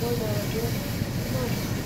Foi, né? Não.